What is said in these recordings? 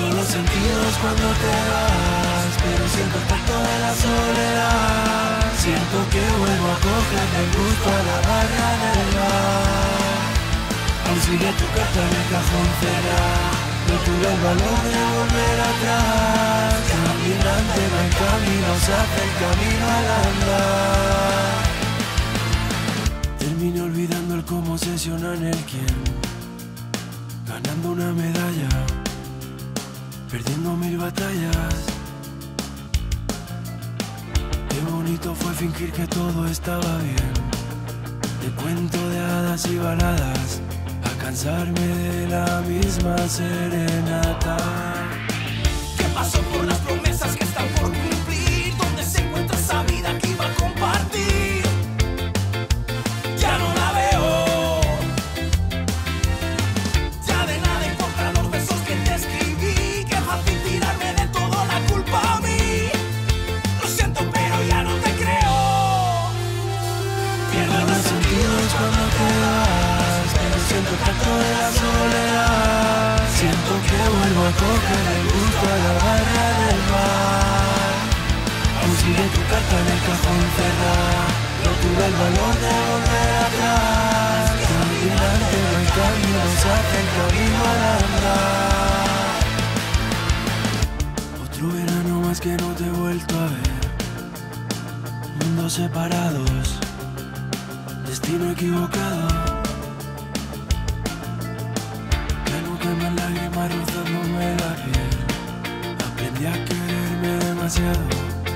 los sentidos cuando te vas, pero siento el tacto de la soledad. Siento que vuelvo a coger el gusto a la barra del bar. Aún tu carta en el cajón. No tuve el valor de volver atrás. Caminante no hay camino, se hace el camino al andar. Termino olvidando el cómo sesionan el quién. Ganando una medalla, batallas. Qué bonito fue fingir que todo estaba bien. De cuento de hadas y baladas, a cansarme de la misma serenata. Siento que vuelvo a coger el gusto a la barra del bar. Aún tu carta en el cajón cerrado. No tuve el valor de volver atrás. Caminante no hay camino, se hace el camino al andar. Otro verano más que no te he vuelto a ver. Mundos separados destino equivocado. Aprendí a quererme demasiado.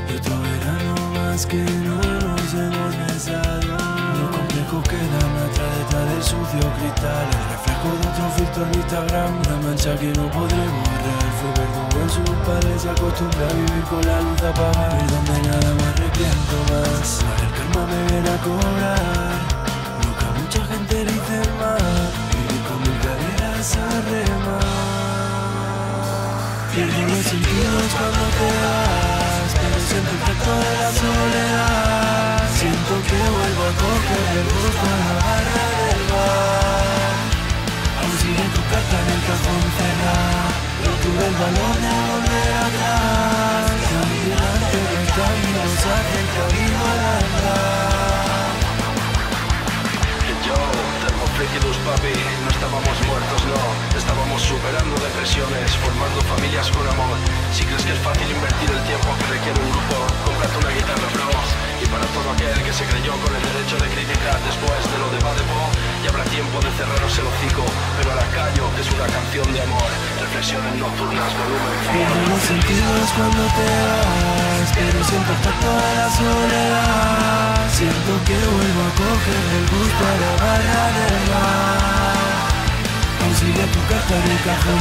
Y otro verano más que no nos hemos besado. Lo complejo que da atrás detrás del sucio cristal. El reflejo de otro filtro en Instagram. Una mancha que no podré borrar. Fue verdugo en sus padres. Se acostumbra a vivir con la luz apagada. Perdón de nada me arrepiento más. Ahora karma me viene a. Pierdo los sentidos cuando te vas, pero siento el tacto de la soledad. Siento que vuelvo a coger el gusto a la barra del bar. Aún sigue tu carta en el cajón cerrado. No tuve el valor de volver atrás. Caminante del camino, se el camino al andar. Papi, no estábamos muertos, no. Estábamos superando depresiones, formando familias con amor. Si crees que es fácil invertir el tiempo que requiere un grupo Cómprate una guitarra bros Y para todo aquel que se creyó con el derecho de criticar después de lo de Badebo Ya habrá tiempo de cerraros el hocico. Pero ahora callo, es una canción de amor Reflexiones nocturnas, volumen Pierdo los sentidos cuando te vas, pero siento de la soledad. Siento que vuelvo a coger el gusto a la el cajón.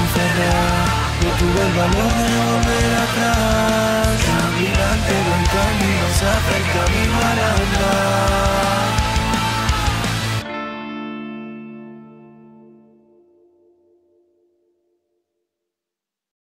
No tuve el valor de volver atrás.